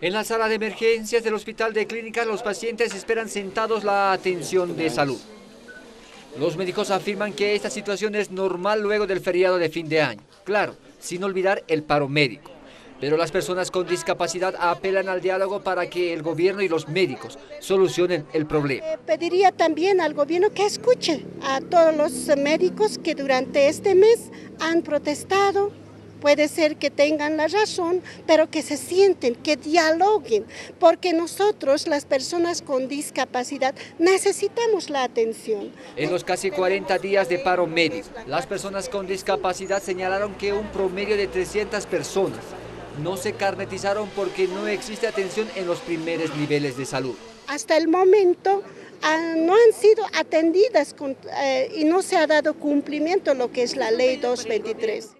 En la sala de emergencias del Hospital de Clínicas, los pacientes esperan sentados la atención de salud. Los médicos afirman que esta situación es normal luego del feriado de fin de año. Claro, sin olvidar el paro médico. Pero las personas con discapacidad apelan al diálogo para que el gobierno y los médicos solucionen el problema. Eh, pediría también al gobierno que escuche a todos los médicos que durante este mes han protestado, Puede ser que tengan la razón, pero que se sienten, que dialoguen, porque nosotros, las personas con discapacidad, necesitamos la atención. En los casi 40 días de paro médico, las personas con discapacidad señalaron que un promedio de 300 personas no se carnetizaron porque no existe atención en los primeros niveles de salud. Hasta el momento ah, no han sido atendidas eh, y no se ha dado cumplimiento a lo que es la ley 223.